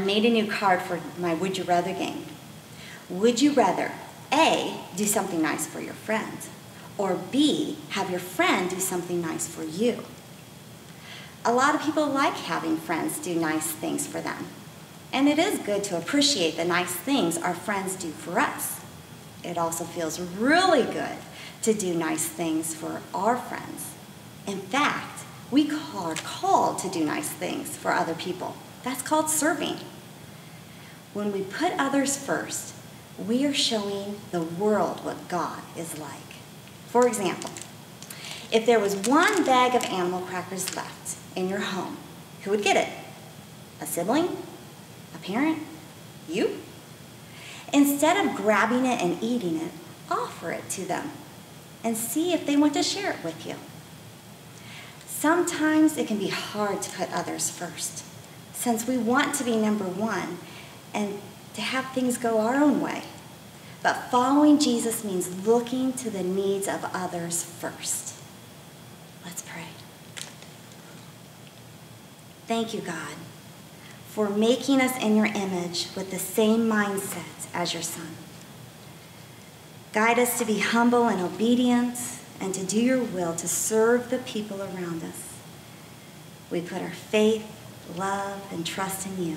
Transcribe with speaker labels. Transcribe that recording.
Speaker 1: made a new card for my Would You Rather game. Would you rather A, do something nice for your friend, or B, have your friend do something nice for you? A lot of people like having friends do nice things for them. And it is good to appreciate the nice things our friends do for us. It also feels really good to do nice things for our friends. In fact, we are called to do nice things for other people. That's called serving. When we put others first, we are showing the world what God is like. For example, if there was one bag of animal crackers left in your home, who would get it? A sibling? A parent? You? Instead of grabbing it and eating it, offer it to them and see if they want to share it with you. Sometimes it can be hard to put others first, since we want to be number one and to have things go our own way. But following Jesus means looking to the needs of others first. Let's pray. Thank you, God, for making us in your image with the same mindset as your Son. Guide us to be humble and obedient and to do your will to serve the people around us. We put our faith, love, and trust in you.